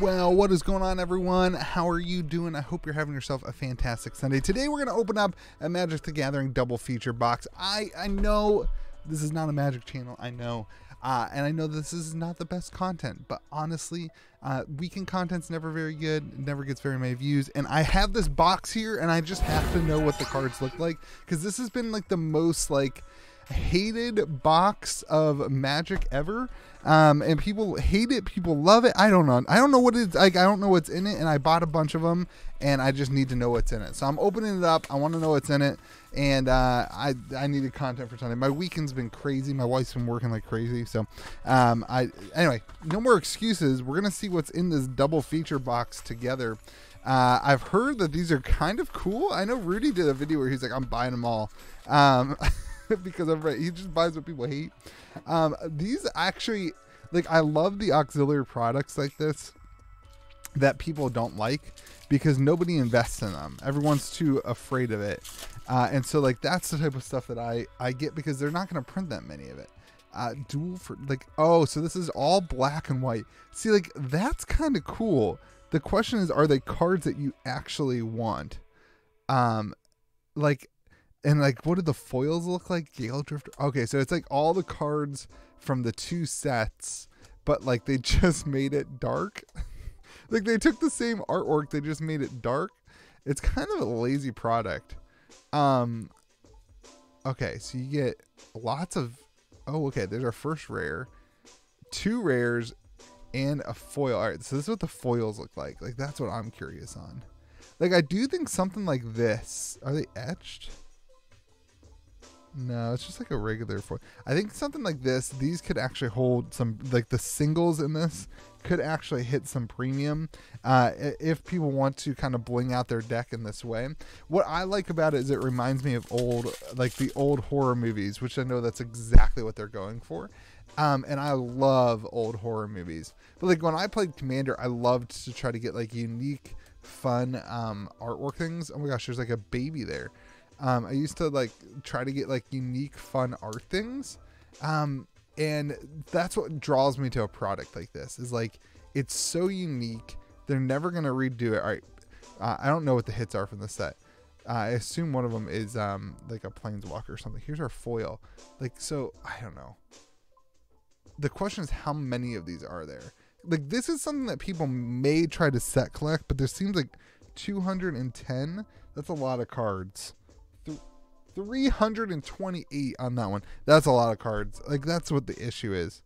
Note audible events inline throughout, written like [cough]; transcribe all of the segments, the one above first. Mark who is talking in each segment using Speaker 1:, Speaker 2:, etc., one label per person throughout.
Speaker 1: Well, what is going on, everyone? How are you doing? I hope you're having yourself a fantastic Sunday. Today, we're going to open up a Magic the Gathering double feature box. I I know this is not a Magic channel. I know, uh, and I know this is not the best content. But honestly, uh, weekend content's never very good. Never gets very many views. And I have this box here, and I just have to know what the cards look like because this has been like the most like hated box of magic ever. Um, and people hate it people love it. I don't know. I don't know what it's like i don't know what's in it and i bought a bunch of them and i just need to know what's in it. So i'm opening it up. I want to know what's in it and uh, i i needed content for sunday. My weekend's been crazy. My wife's been working like crazy. So um, i anyway no more excuses. We're gonna see what's in this double feature box together. Uh, I've heard that these are kind of cool. I know Rudy did a video where he's like, "I'm buying them all." Um, [laughs] [laughs] because I'm right. He just buys what people hate. Um, these actually, like, I love the auxiliary products like this that people don't like because nobody invests in them. Everyone's too afraid of it, uh, and so like that's the type of stuff that I I get because they're not going to print that many of it. Uh, dual for like oh so this is all black and white. See like that's kind of cool. The question is, are they cards that you actually want? Um, like and like what do the foils look like? Galedrifter okay so it's like all the cards from the two sets but like they [laughs] just made it dark. [laughs] Like they took the same artwork they just made it dark. It's kind of a lazy product. Um okay so you get lots of oh okay there's our first rare. Two rares and a foil. All right so this is what the foils look like. Like that's what i'm curious on. Like i do think something like this are they etched no, it's just like a regular foil. I think something like this, these could actually hold some, like the singles in this could actually hit some premium uh, if people want to kind of bling out their deck in this way. What I like about it is it reminds me of old, like the old horror movies, which I know that's exactly what they're going for. Um, and I love old horror movies. But like when I played Commander, I loved to try to get like unique, fun um, artwork things. Oh my gosh, there's like a baby there. Um, I used to like try to get like unique, fun art things. Um, and that's what draws me to a product like this is like it's so unique. They're never gonna redo it. All right, uh, I don't know what the hits are from the set. Uh, I assume one of them is um, like a planeswalker or something. Here's our foil. Like so, I don't know. The question is how many of these are there? Like this is something that people may try to set collect, but there seems like 210. That's a lot of cards. 328 on that one. That's a lot of cards. Like that's what the issue is.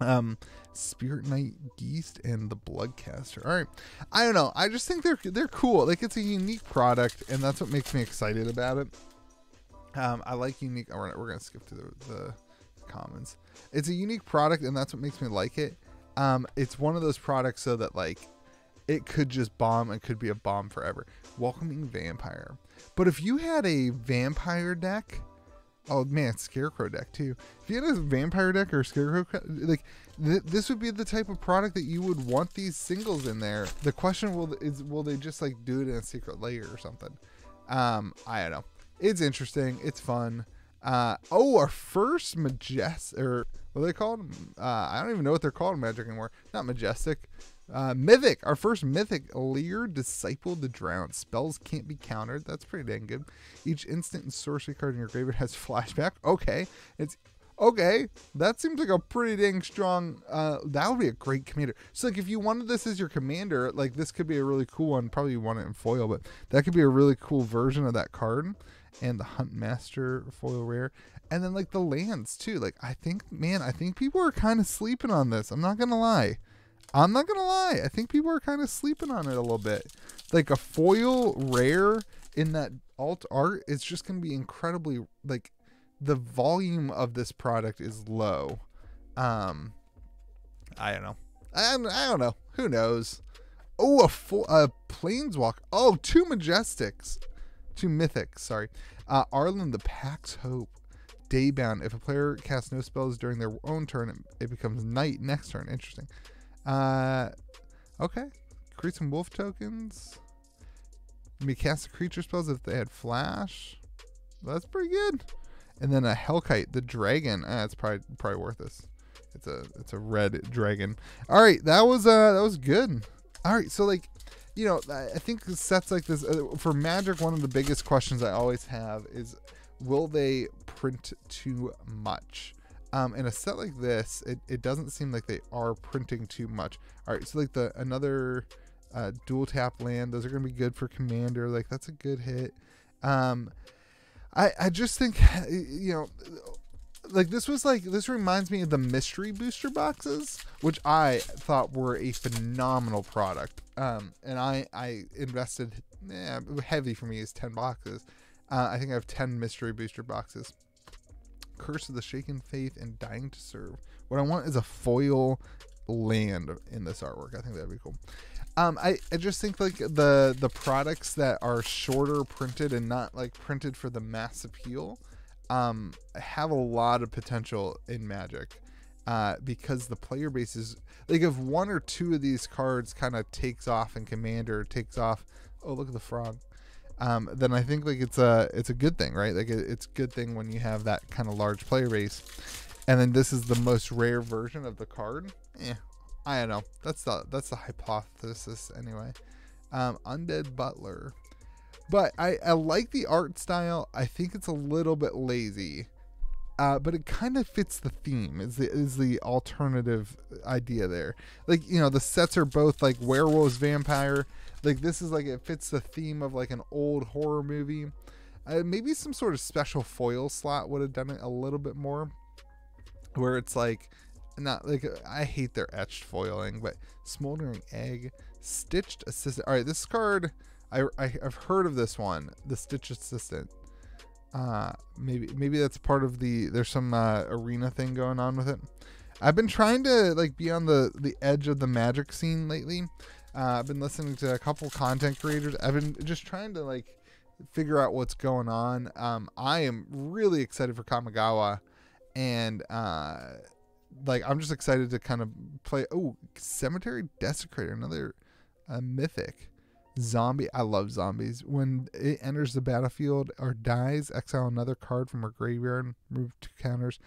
Speaker 1: Um Spirit Knight Geist and the Bloodcaster. All right. I don't know. I just think they're they're cool. Like it's a unique product and that's what makes me excited about it. Um I like unique oh, we're, we're to skip to the, the commons. It's a unique product and that's what makes me like it. Um it's one of those products so that like it could just bomb and could be a bomb forever. Welcoming Vampire. But if you had a vampire deck, oh man, Scarecrow deck too. If you had a vampire deck or Scarecrow, like th- this would be the type of product that you would want these singles in there. The question will is will they just like do it in a Secret Lair or something? Um, I don't know. It's interesting. It's fun. Uh, oh, our first majestic, or what are they called? Uh, I don't even know what they're called in Magic anymore. Not majestic. Uh, mythic, our first mythic, Lier Disciple the Drown. Spells can't be countered. That's pretty dang good. Each instant and sorcery card in your graveyard has [laughs] flashback. Okay, it's okay. That seems like a pretty dang strong. Uh, that would be a great commander. So like, if you wanted this as your commander, like this could be a really cool one. Probably want it in foil, but that could be a really cool version of that card. And the Hunt Master foil rare, and then like the lands too. Like I think, man, I think people are kind of sleeping on this. I'm not gonna lie. I'm not gonna lie. I think people are kind of sleeping on it a little bit. Like a foil rare in that alt art is just gonna be incredibly like the volume of this product is low. Um, I don't know. I, I don't know. Who knows? Oh, a full a planeswalk. Oh, two majestics, two mythics. Sorry, uh, Arlinn the Pack's Hope. Daybound. If a player casts no spells during their own turn, it becomes night next turn. Interesting. Uh, okay. Create some wolf tokens. Maybe cast the creature spells if they had flash. That's pretty good. And then a Hellkite, the dragon. Ah, it's probably probably worth this. It's a it's a red dragon. All right, that was uh that was good. All right, so like, you know, I think sets like this uh, for Magic. One of the biggest questions I always have is, will they print too much? Um, in a set like this, it, it doesn't seem like they are printing too much. All right, so like the another uh, dual tap land, those are gonna be good for commander. Like that's a good hit. Um, I I just think you know like this was like this reminds me of the mystery booster boxes which i thought were a phenomenal product um and i i invested yeah, heavy for me is 10 boxes uh, i think i have 10 mystery booster boxes curse of the shaken faith and dying to serve what i want is a foil land in this artwork i think that'd be cool um i i just think like the the products that are shorter printed and not like printed for the mass appeal um, have a lot of potential in Magic. Uh, because the player base is like if one or two of these cards kind of takes off in Commander, takes off. Oh, look at the frog. Um, then I think like it's a it's a good thing, right? Like it, it's a good thing when you have that kind of large player base. And then this is the most rare version of the card. Yeah, I don't know. That's the that's the hypothesis anyway. Um, Undead Butler. But I, I like the art style. I think it's a little bit lazy. Uh, but it kind of fits the theme is the is the alternative idea there. Like you know the sets are both like werewolves vampire. Like this is like it fits the theme of like an old horror movie. Uh, maybe some sort of special foil slot would have done it a little bit more where it's like not like i hate their etched foiling but smoldering egg stitched assistant. All right this card I, I have heard of this one, the Stitch Assistant. Uh, maybe maybe that's part of the. There's some uh, arena thing going on with it. I've been trying to like be on the the edge of the magic scene lately. Uh, I've been listening to a couple content creators. I've been just trying to like figure out what's going on. Um, I am really excited for Kamigawa, and uh, like I'm just excited to kind of play. Oh, Cemetery Desecrator, another uh, mythic. Zombie. I love zombies. When it enters the battlefield or dies, exile another card from our graveyard, and move two counters.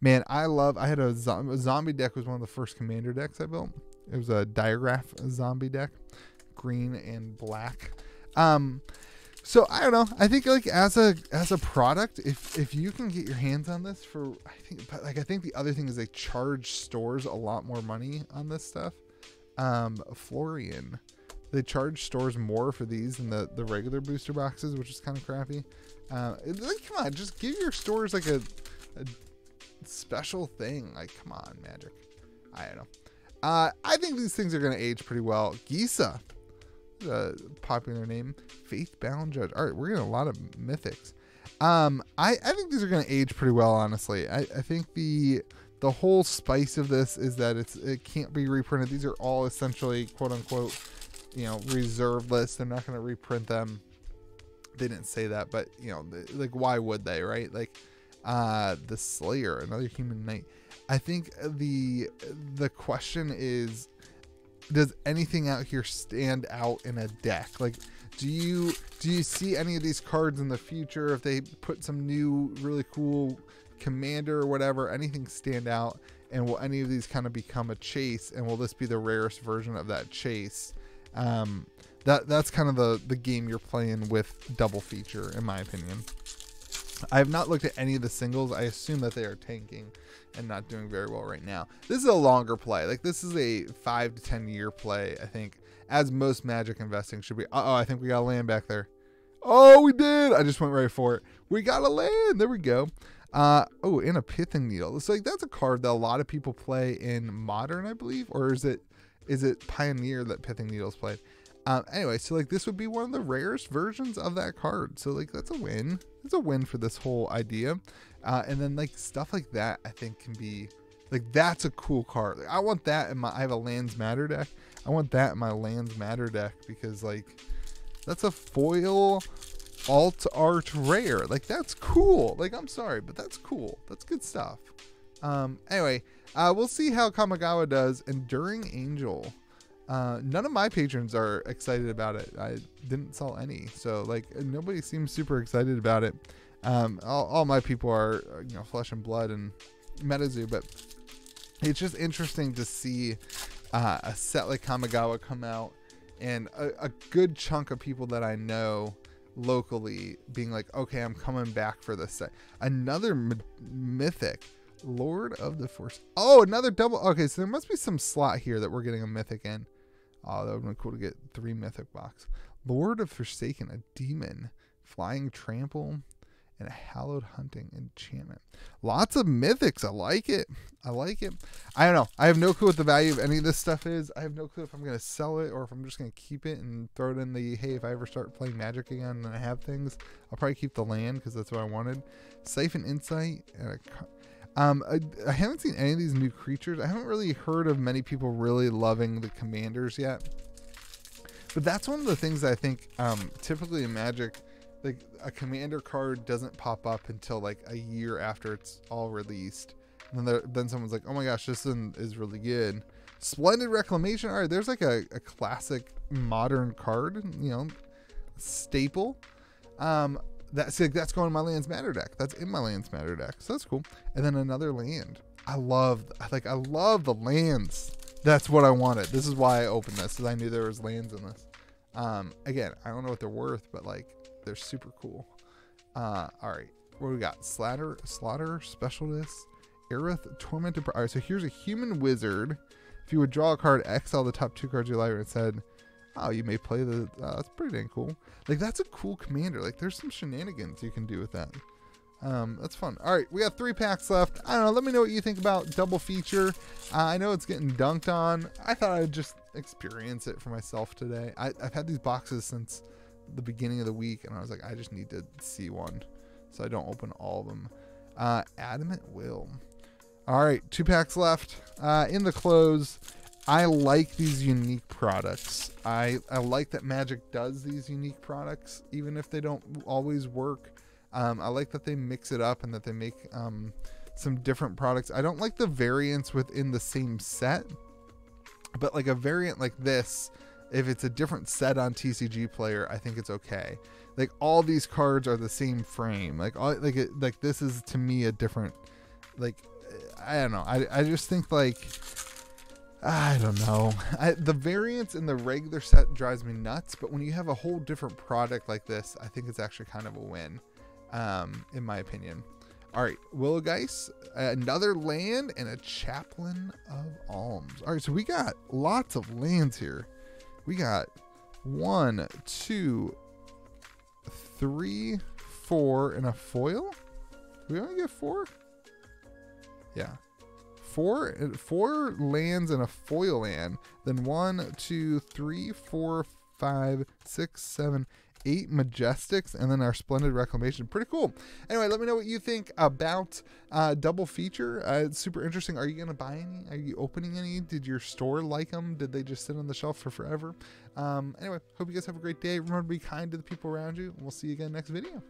Speaker 1: Man, I love. I had a, a zombie deck. Was one of the first commander decks I built. It was a digraph zombie deck, green and black. Um, so I don't know. I think like as a as a product, if if you can get your hands on this for, I think but like I think the other thing is they charge stores a lot more money on this stuff. Um, Florian they charge stores more for these than the, the regular booster boxes, which is kind of crappy. Uh, like, come on, just give your stores like a, a special thing. Like, come on, Magic. I don't know. Uh, I think these things are going to age pretty well. Gisa, the popular name, Faithbound Judge. All right, we're getting a lot of mythics. Um, I, I think these are going to age pretty well, honestly. I, I think the the whole spice of this is that it's it can't be reprinted. These are all essentially quote unquote you know reserve list. They're not going to reprint them. They didn't say that, but you know, like why would they, right? Like uh the Slayer, another human knight. I think the the question is does anything out here stand out in a deck? Like do you do you see any of these cards in the future if they put some new really cool commander or whatever, anything stand out and will any of these kind of become a chase and will this be the rarest version of that chase? Um, that that's kind of the the game you're playing with double feature, in my opinion. I have not looked at any of the singles. I assume that they are tanking and not doing very well right now. This is a longer play. Like this is a five to ten year play. I think, as most Magic investing should be. oh, I think we got a land back there. Oh, we did. I just went right for it. We got a land. There we go. Uh, oh, and a pithing needle. It's like that's a card that a lot of people play in modern, I believe, or is it is it Pioneer that Pithing Needles played. Um, anyway, so like this would be one of the rarest versions of that card. So like that's a win. It's a win for this whole idea. Uh, and then like stuff like that, I think can be like that's a cool card. Like, I want that in my. I have a Lands Matter deck. I want that in my Lands Matter deck because like that's a foil alt art rare. Like that's cool. Like I'm sorry, but that's cool. That's good stuff. Um, anyway, uh, we'll see how Kamigawa does. Enduring Angel. Uh, none of my patrons are excited about it. I didn't sell any, so like nobody seems super excited about it. Um, all, all my people are uh, you know flesh and blood and MetaZoo, but it's just interesting to see uh, a set like Kamigawa come out and a, a good chunk of people that I know locally being like, okay, I'm coming back for this set. Another mythic, Lord of the Force. Oh, another double. Okay, so there must be some slot here that we're getting a mythic in. Oh, that would be cool to get three mythic box. Lord of Forsaken, a demon, flying trample, and a Hallowed Haunting enchantment. Lots of mythics. I like it. I like it. I don't know. I have no clue what the value of any of this stuff is. I have no clue if I'm going to sell it or if I'm just going to keep it and throw it in the hey, if I ever start playing Magic again and I have things, I'll probably keep the land because that's what I wanted. Siphon Insight. And a, um, I, I haven't seen any of these new creatures. I haven't really heard of many people really loving the commanders yet. But that's one of the things I think um, typically in Magic – like a commander card doesn't pop up until like a year after it's all released. And then, then someone's like, "Oh my gosh, this one is really good." Splendid Reclamation. All right, there's like a, a classic modern card, you know, staple. Um, that's like, that's going in my lands matter deck. That's in my lands matter deck, so that's cool. And then another land. I love like I love the lands. That's what I wanted. This is why I opened this, because I knew there was lands in this. Um, again, I don't know what they're worth, but like they're super cool. Uh, all right, what do we got? Slaughter, Slaughter Specialist, Eruth Tormented. All right, so here's a human wizard. If you would draw a card, exile the top two cards of your library and said, "Oh, you may play the." Uh, that's pretty dang cool. Like that's a cool commander. Like there's some shenanigans you can do with that. Um, that's fun. All right, we got three packs left. I don't know. Let me know what you think about double feature. Uh, I know it's getting dunked on. I thought I'd just experience it for myself today. I, I've had these boxes since the beginning of the week, and I was like, I just need to see one, so I don't open all of them. Uh, Adamant Will. All right, two packs left. Uh, in the close, I like these unique products. I I like that Magic does these unique products, even if they don't always work. Um, I like that they mix it up and that they make um, some different products. I don't like the variants within the same set, but like a variant like this if it's a different set on TCG Player, I think it's okay. Like all these cards are the same frame. Like all like it, like this is to me a different like I don't know. I I just think like I don't know. I, the variance in the regular set drives me nuts, but when you have a whole different product like this, I think it's actually kind of a win, um, in my opinion. All right, Willowgeist, another land, and a Chaplain of Alms. All right, so we got lots of lands here. We got one, two, three, four, and a foil. Do we only get four? Yeah. Four, four lands and a foil land. Then one, two, three, four, five, six, seven, eight Majestics, and then our Splendid Reclamation. Pretty cool. Anyway, let me know what you think about uh, Double Feature. Uh, it's super interesting. Are you going to buy any? Are you opening any? Did your store like them? Did they just sit on the shelf for forever? Um, anyway, hope you guys have a great day. Remember to be kind to the people around you. We'll see you again next video.